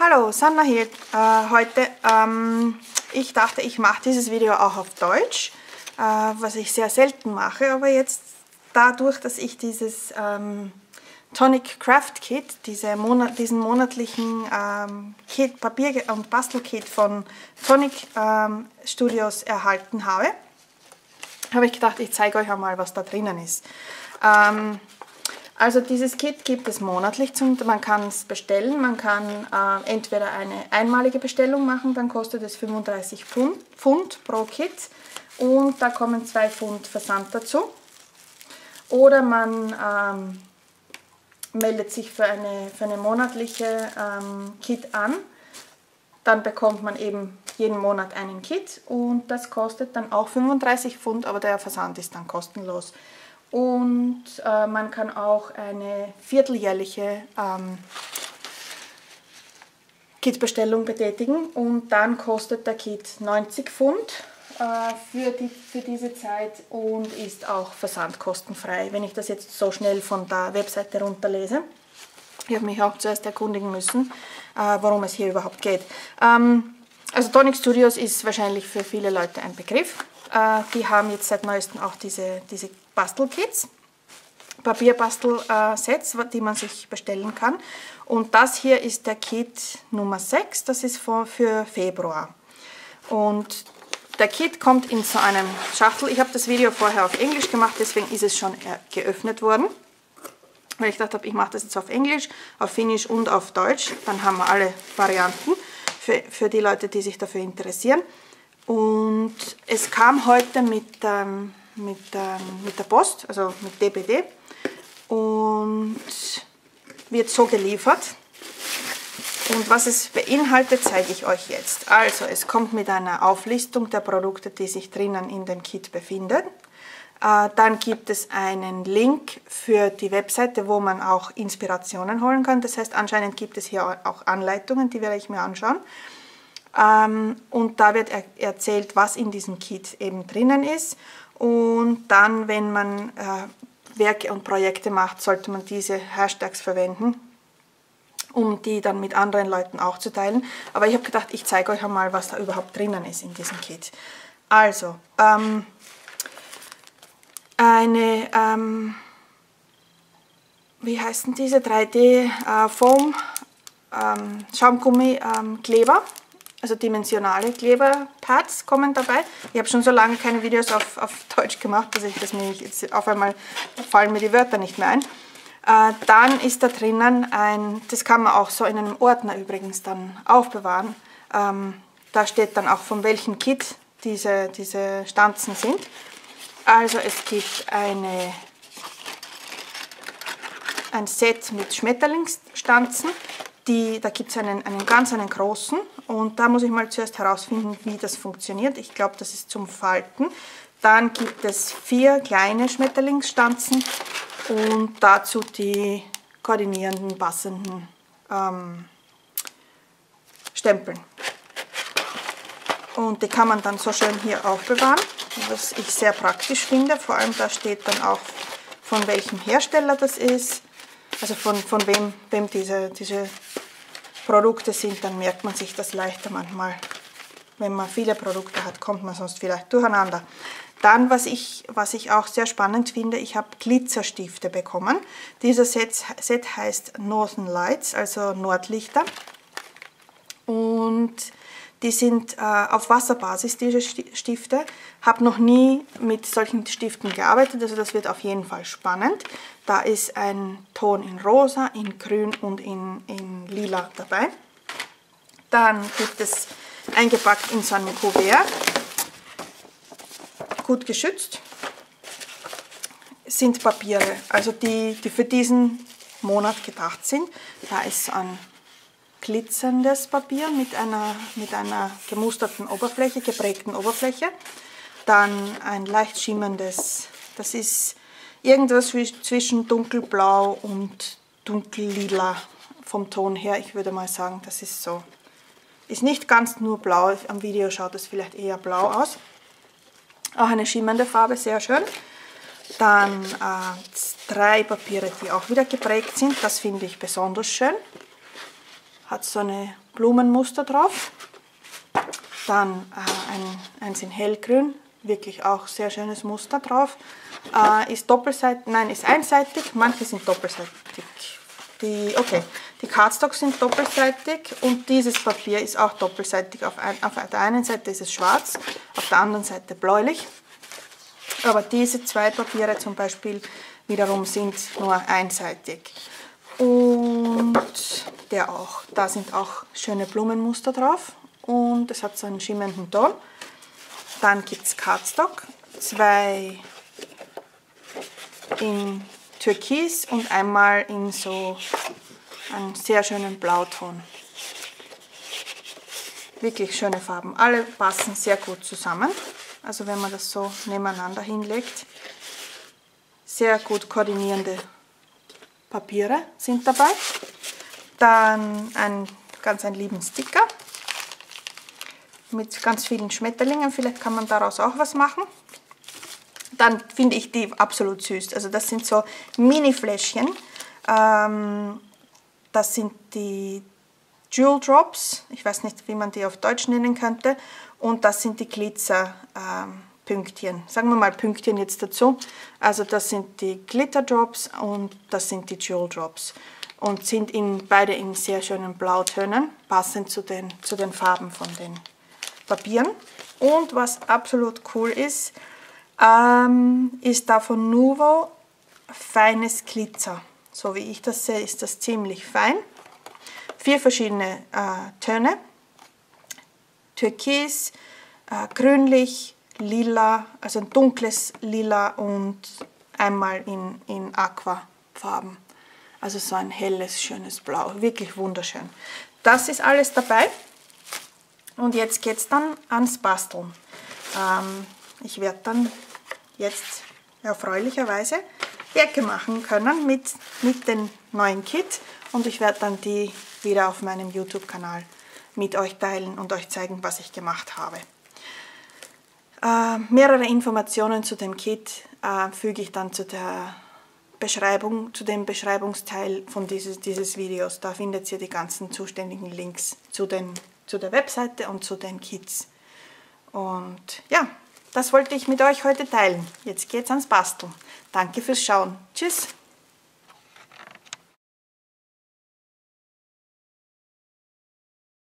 Hallo, Sanna hier äh, heute. Ähm, ich dachte, ich mache dieses Video auch auf Deutsch, äh, was ich sehr selten mache, aber jetzt dadurch, dass ich dieses ähm, Tonic Craft Kit, diese Monat, diesen monatlichen ähm, Kit, Papier- und Bastelkit von Tonic ähm, Studios erhalten habe, habe ich gedacht, ich zeige euch einmal, was da drinnen ist. Also dieses Kit gibt es monatlich, zum, man kann es bestellen, man kann äh, entweder eine einmalige Bestellung machen, dann kostet es 35 Pfund, Pfund pro Kit und da kommen 2 Pfund Versand dazu. Oder man ähm, meldet sich für eine, für eine monatliche ähm, Kit an, dann bekommt man eben jeden Monat einen Kit und das kostet dann auch 35 Pfund, aber der Versand ist dann kostenlos. Und äh, man kann auch eine vierteljährliche ähm, Kitbestellung betätigen und dann kostet der Kit 90 Pfund äh, für, die, für diese Zeit und ist auch versandkostenfrei, wenn ich das jetzt so schnell von der Webseite runterlese. Ich habe mich auch zuerst erkundigen müssen, äh, worum es hier überhaupt geht. Ähm, also Tonic Studios ist wahrscheinlich für viele Leute ein Begriff. Äh, die haben jetzt seit neuestem auch diese, diese Bastelkits, Papierbastelsets, die man sich bestellen kann. Und das hier ist der Kit Nummer 6, das ist für Februar. Und der Kit kommt in so einem Schachtel. Ich habe das Video vorher auf Englisch gemacht, deswegen ist es schon äh, geöffnet worden. Weil ich dachte, ich mache das jetzt auf Englisch, auf Finnisch und auf Deutsch. Dann haben wir alle Varianten für, für die Leute, die sich dafür interessieren. Und es kam heute mit ähm, mit, ähm, mit der Post, also mit DPD und wird so geliefert. Und was es beinhaltet, zeige ich euch jetzt. Also es kommt mit einer Auflistung der Produkte, die sich drinnen in dem Kit befinden. Äh, dann gibt es einen Link für die Webseite, wo man auch Inspirationen holen kann. Das heißt, anscheinend gibt es hier auch Anleitungen, die werde ich mir anschauen. Ähm, und da wird erzählt, was in diesem Kit eben drinnen ist. Und dann, wenn man äh, Werke und Projekte macht, sollte man diese Hashtags verwenden, um die dann mit anderen Leuten auch zu teilen. Aber ich habe gedacht, ich zeige euch einmal, was da überhaupt drinnen ist in diesem Kit. Also, ähm, eine, ähm, wie heißen diese 3D äh, Foam ähm, Schaumgummi ähm, Kleber also dimensionale Kleberpads kommen dabei. Ich habe schon so lange keine Videos auf, auf Deutsch gemacht, dass ich das mir jetzt auf einmal fallen mir die Wörter nicht mehr ein. Äh, dann ist da drinnen ein, das kann man auch so in einem Ordner übrigens dann aufbewahren. Ähm, da steht dann auch von welchem Kit diese, diese Stanzen sind. Also es gibt eine, ein Set mit Schmetterlingsstanzen die, da gibt es einen, einen ganz einen großen und da muss ich mal zuerst herausfinden, wie das funktioniert. Ich glaube, das ist zum Falten. Dann gibt es vier kleine Schmetterlingsstanzen und dazu die koordinierenden, passenden ähm, Stempeln. Und die kann man dann so schön hier aufbewahren, was ich sehr praktisch finde. Vor allem da steht dann auch, von welchem Hersteller das ist, also von, von wem, wem diese, diese Produkte sind, dann merkt man sich das leichter manchmal. Wenn man viele Produkte hat, kommt man sonst vielleicht durcheinander. Dann, was ich, was ich auch sehr spannend finde, ich habe Glitzerstifte bekommen. Dieser Set, Set heißt Northern Lights, also Nordlichter. Und die sind äh, auf Wasserbasis, diese Stifte. Habe noch nie mit solchen Stiften gearbeitet, also das wird auf jeden Fall spannend. Da ist ein Ton in rosa, in grün und in, in lila dabei. Dann gibt es eingepackt in so einem Kuvert, gut geschützt, sind Papiere, also die, die für diesen Monat gedacht sind. Da ist ein glitzerndes Papier mit einer, mit einer gemusterten Oberfläche, geprägten Oberfläche. Dann ein leicht schimmerndes, das ist irgendwas zwischen dunkelblau und dunkellila vom Ton her. Ich würde mal sagen, das ist so. Ist nicht ganz nur blau, am Video schaut es vielleicht eher blau aus. Auch eine schimmernde Farbe, sehr schön. Dann äh, drei Papiere, die auch wieder geprägt sind, das finde ich besonders schön hat so eine Blumenmuster drauf. Dann äh, ein, eins in hellgrün, wirklich auch sehr schönes Muster drauf. Äh, ist doppelseitig, nein, ist einseitig, manche sind doppelseitig. Die, okay, die Cardstocks sind doppelseitig und dieses Papier ist auch doppelseitig. Auf, ein, auf der einen Seite ist es schwarz, auf der anderen Seite bläulich. Aber diese zwei Papiere zum Beispiel wiederum sind nur einseitig. Der auch. Da sind auch schöne Blumenmuster drauf und es hat so einen schimmernden Ton. Dann gibt es Cardstock, zwei in Türkis und einmal in so einen sehr schönen Blauton. Wirklich schöne Farben. Alle passen sehr gut zusammen. Also wenn man das so nebeneinander hinlegt. Sehr gut koordinierende Papiere sind dabei. Dann ein ganz ein lieben Sticker mit ganz vielen Schmetterlingen. Vielleicht kann man daraus auch was machen. Dann finde ich die absolut süß. Also das sind so Mini-Fläschchen. Ähm, das sind die Jewel Drops. Ich weiß nicht, wie man die auf Deutsch nennen könnte. Und das sind die Glitzer-Pünktchen. Ähm, Sagen wir mal Pünktchen jetzt dazu. Also das sind die Glitter Drops und das sind die Jewel Drops. Und sind in, beide in sehr schönen Blautönen, passend zu den, zu den Farben von den Papieren. Und was absolut cool ist, ähm, ist da von Nuvo feines Glitzer. So wie ich das sehe, ist das ziemlich fein. Vier verschiedene äh, Töne. Türkis, äh, grünlich, lila, also ein dunkles Lila und einmal in, in Aquafarben. Also so ein helles, schönes Blau. Wirklich wunderschön. Das ist alles dabei. Und jetzt geht es dann ans Basteln. Ähm, ich werde dann jetzt erfreulicherweise Jacke machen können mit, mit dem neuen Kit und ich werde dann die wieder auf meinem YouTube-Kanal mit euch teilen und euch zeigen, was ich gemacht habe. Äh, mehrere Informationen zu dem Kit äh, füge ich dann zu der Beschreibung, zu dem Beschreibungsteil von dieses, dieses Videos. Da findet ihr die ganzen zuständigen Links zu den zu der Webseite und zu den Kits. Und ja, das wollte ich mit euch heute teilen. Jetzt geht's ans Basteln. Danke fürs Schauen. Tschüss!